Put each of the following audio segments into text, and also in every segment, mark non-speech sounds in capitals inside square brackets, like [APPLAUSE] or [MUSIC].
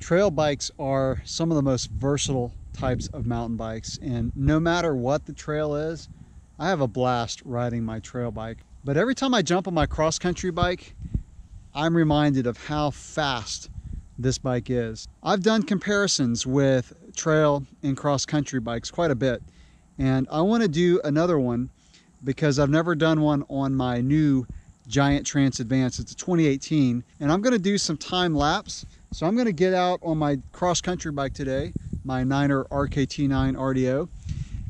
Trail bikes are some of the most versatile types of mountain bikes and no matter what the trail is, I have a blast riding my trail bike. But every time I jump on my cross country bike, I'm reminded of how fast this bike is. I've done comparisons with trail and cross country bikes quite a bit and I want to do another one because I've never done one on my new Giant Trance Advance. It's a 2018 and I'm going to do some time lapse. So I'm going to get out on my cross country bike today, my Niner RKT9 RDO,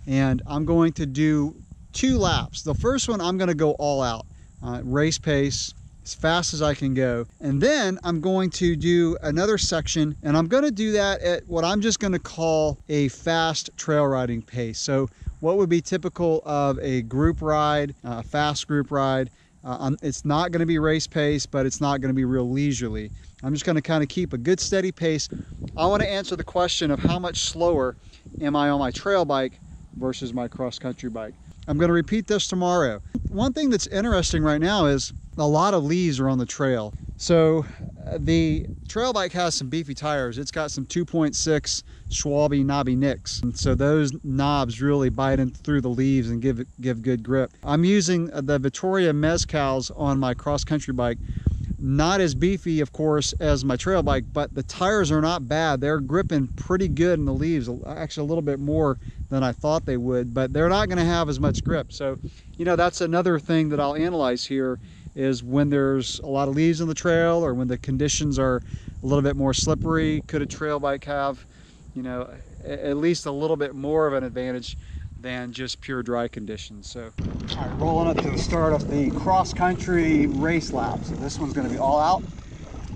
and I'm going to do two laps. The first one I'm going to go all out, uh, race pace, as fast as I can go. And then I'm going to do another section and I'm going to do that at what I'm just going to call a fast trail riding pace. So what would be typical of a group ride, a fast group ride. Uh, it's not going to be race pace, but it's not going to be real leisurely. I'm just going to kind of keep a good steady pace. I want to answer the question of how much slower am I on my trail bike versus my cross country bike. I'm going to repeat this tomorrow. One thing that's interesting right now is a lot of leaves are on the trail. So uh, the trail bike has some beefy tires. It's got some 2.6 Schwalbe Nobby Nics. And so those knobs really bite in through the leaves and give give good grip. I'm using the Vittoria Mezcals on my cross country bike. Not as beefy, of course, as my trail bike, but the tires are not bad. They're gripping pretty good in the leaves, actually a little bit more than I thought they would, but they're not gonna have as much grip. So, you know, that's another thing that I'll analyze here is when there's a lot of leaves on the trail or when the conditions are a little bit more slippery, could a trail bike have, you know, at least a little bit more of an advantage than just pure dry conditions. So, all right, rolling up to the start of the cross-country race lap. So this one's gonna be all out.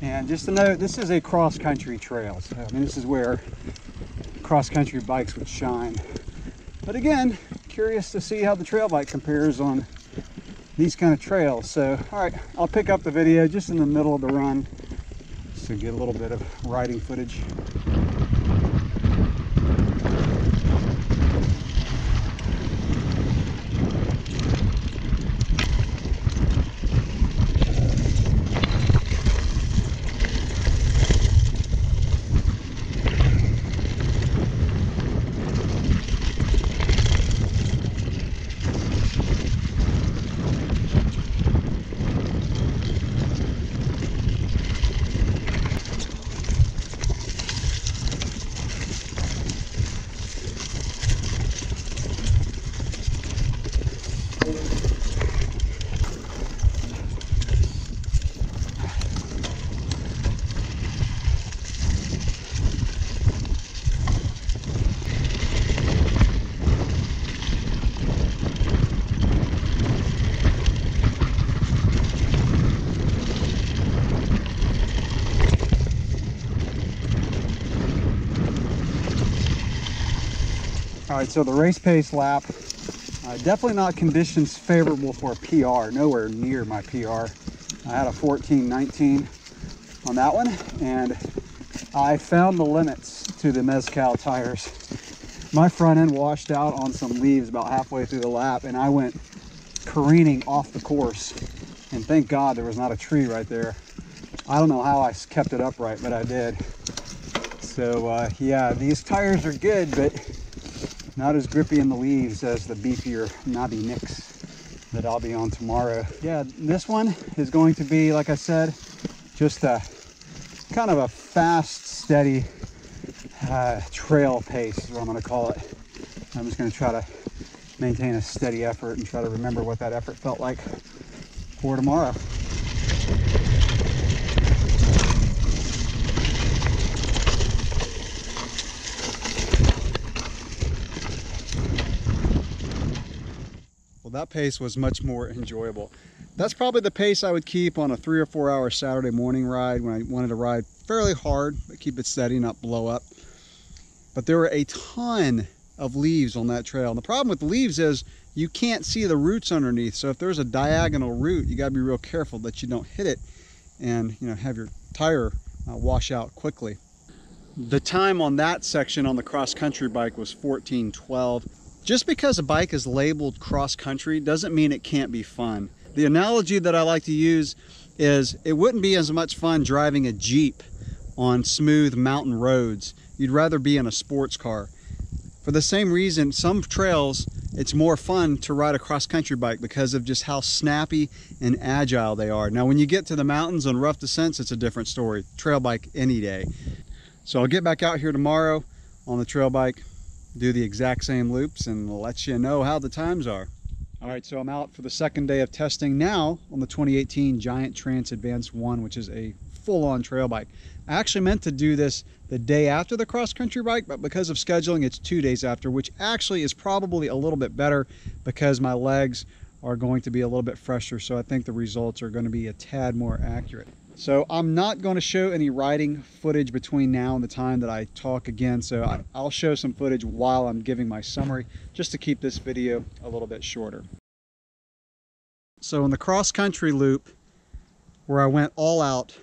And just to note, this is a cross-country trail. So, I mean, this is where cross-country bikes would shine. But again, curious to see how the trail bike compares on these kind of trails. So, all right, I'll pick up the video just in the middle of the run to get a little bit of riding footage. All right, so the race pace lap, uh, definitely not conditions favorable for a PR, nowhere near my PR. I had a 14.19 on that one, and I found the limits to the Mezcal tires. My front end washed out on some leaves about halfway through the lap, and I went careening off the course. And thank God there was not a tree right there. I don't know how I kept it upright, but I did. So uh, yeah, these tires are good, but not as grippy in the leaves as the beefier Nobby Nics that I'll be on tomorrow. Yeah, this one is going to be, like I said, just a kind of a fast, steady uh, trail pace is what I'm gonna call it. I'm just gonna try to maintain a steady effort and try to remember what that effort felt like for tomorrow. That pace was much more enjoyable. That's probably the pace I would keep on a three or four hour Saturday morning ride when I wanted to ride fairly hard, but keep it steady, not blow up. But there were a ton of leaves on that trail. And the problem with leaves is you can't see the roots underneath. So if there's a diagonal root, you gotta be real careful that you don't hit it and you know have your tire uh, wash out quickly. The time on that section on the cross country bike was 1412. Just because a bike is labeled cross country doesn't mean it can't be fun. The analogy that I like to use is it wouldn't be as much fun driving a Jeep on smooth mountain roads. You'd rather be in a sports car. For the same reason, some trails, it's more fun to ride a cross-country bike because of just how snappy and agile they are. Now, when you get to the mountains on rough descents, it's a different story. Trail bike any day. So I'll get back out here tomorrow on the trail bike, do the exact same loops, and let you know how the times are. All right, so I'm out for the second day of testing now on the 2018 Giant Trance Advance 1, which is a full-on trail bike. I actually meant to do this the day after the cross-country bike, but because of scheduling, it's two days after, which actually is probably a little bit better because my legs are going to be a little bit fresher, so I think the results are going to be a tad more accurate. So I'm not going to show any riding footage between now and the time that I talk again. So I, will show some footage while I'm giving my summary just to keep this video a little bit shorter. So in the cross country loop where I went all out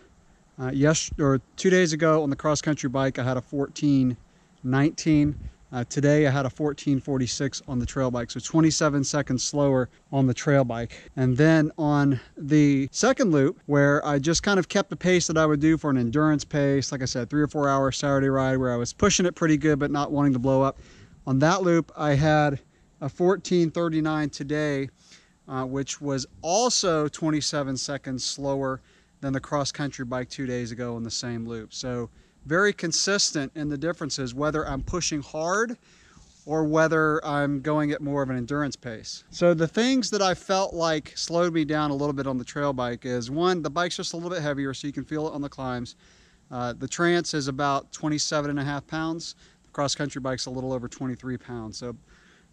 uh, yes, or two days ago on the cross country bike, I had a 1419. Uh, today I had a 1446 on the trail bike, so 27 seconds slower on the trail bike. And then on the second loop, where I just kind of kept the pace that I would do for an endurance pace, like I said, three or four hour Saturday ride where I was pushing it pretty good but not wanting to blow up. On that loop, I had a 1439 today, uh, which was also 27 seconds slower than the cross country bike two days ago in the same loop. So very consistent in the differences, whether I'm pushing hard or whether I'm going at more of an endurance pace. So the things that I felt like slowed me down a little bit on the trail bike is one, the bike's just a little bit heavier so you can feel it on the climbs. Uh, the Trance is about 27 and a half pounds. The cross country bike's a little over 23 pounds. So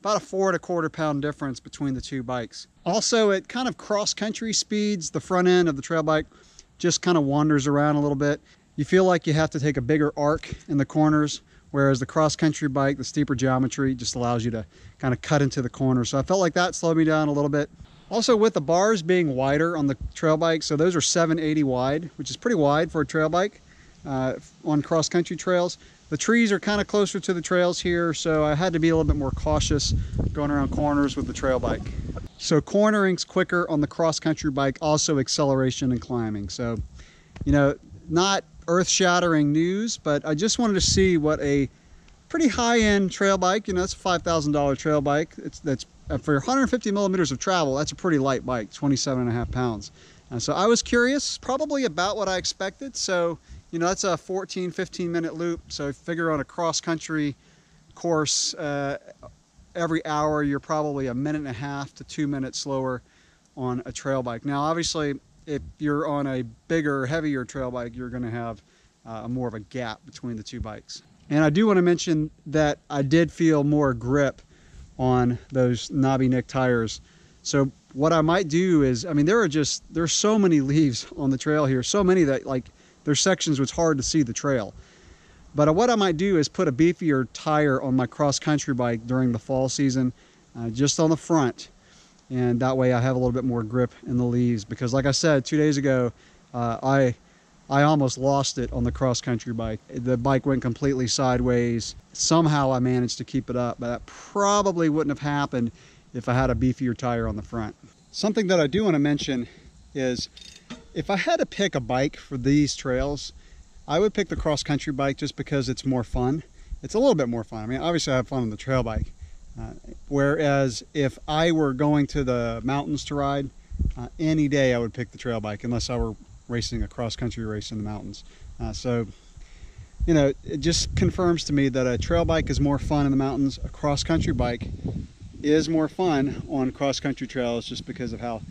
about a four and a quarter pound difference between the two bikes. Also at kind of cross country speeds, the front end of the trail bike just kind of wanders around a little bit you feel like you have to take a bigger arc in the corners, whereas the cross-country bike, the steeper geometry, just allows you to kind of cut into the corners. So I felt like that slowed me down a little bit. Also with the bars being wider on the trail bike, so those are 780 wide, which is pretty wide for a trail bike uh, on cross-country trails. The trees are kind of closer to the trails here, so I had to be a little bit more cautious going around corners with the trail bike. So cornering's quicker on the cross-country bike, also acceleration and climbing. So, you know, not earth-shattering news, but I just wanted to see what a pretty high-end trail bike, you know, it's a $5,000 trail bike. It's that's uh, for 150 millimeters of travel, that's a pretty light bike, 27 and a half pounds. And so I was curious, probably about what I expected. So, you know, that's a 14, 15 minute loop. So figure on a cross-country course, uh, every hour, you're probably a minute and a half to two minutes slower on a trail bike. Now, obviously, if you're on a bigger, heavier trail bike, you're going to have uh, more of a gap between the two bikes. And I do want to mention that I did feel more grip on those Nobby Nic tires. So what I might do is, I mean, there are just, there's so many leaves [LAUGHS] on the trail here, so many that like, there's sections where it's hard to see the trail. But what I might do is put a beefier tire on my cross country bike during the fall season, uh, just on the front and that way I have a little bit more grip in the leaves because like I said two days ago uh, I I almost lost it on the cross country bike. The bike went completely sideways. Somehow I managed to keep it up but that probably wouldn't have happened if I had a beefier tire on the front. Something that I do want to mention is if I had to pick a bike for these trails I would pick the cross country bike just because it's more fun. It's a little bit more fun. I mean obviously I have fun on the trail bike uh, whereas if I were going to the mountains to ride, uh, any day I would pick the trail bike unless I were racing a cross-country race in the mountains. Uh, so, you know, it just confirms to me that a trail bike is more fun in the mountains. A cross-country bike is more fun on cross-country trails just because of how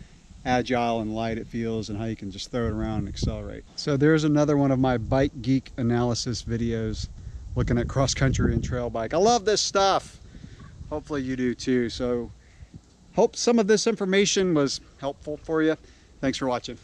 agile and light it feels and how you can just throw it around and accelerate. So there's another one of my bike geek analysis videos looking at cross-country and trail bike. I love this stuff hopefully you do too. So hope some of this information was helpful for you. Thanks for watching.